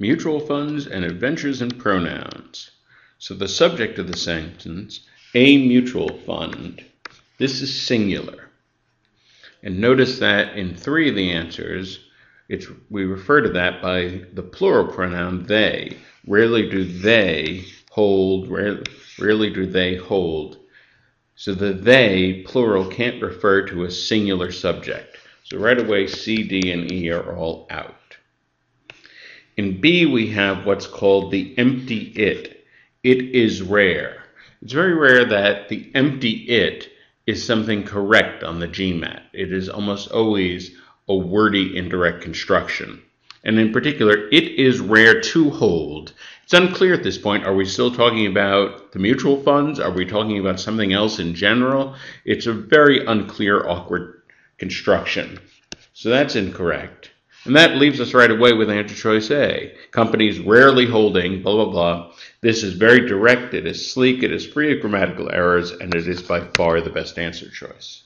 mutual funds, and adventures in pronouns. So the subject of the sentence, a mutual fund, this is singular. And notice that in three of the answers, it's, we refer to that by the plural pronoun they. Rarely do they hold, rarely, rarely do they hold. So the they, plural, can't refer to a singular subject. So right away, C, D, and E are all out. In B, we have what's called the empty it. It is rare. It's very rare that the empty it is something correct on the GMAT. It is almost always a wordy indirect construction. And in particular, it is rare to hold. It's unclear at this point. Are we still talking about the mutual funds? Are we talking about something else in general? It's a very unclear, awkward construction. So that's incorrect. And that leaves us right away with answer choice A. Companies rarely holding, blah, blah, blah. This is very direct, it is sleek, it is free of grammatical errors, and it is by far the best answer choice.